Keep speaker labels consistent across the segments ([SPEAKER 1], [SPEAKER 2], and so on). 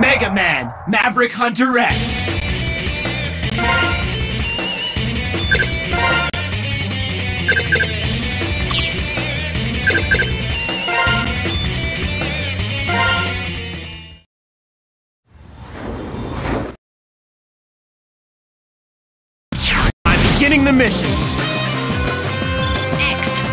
[SPEAKER 1] Mega Man, Maverick Hunter X. I'm beginning the mission.
[SPEAKER 2] X.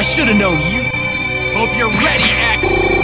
[SPEAKER 1] I should have known you. Hope you're ready, X!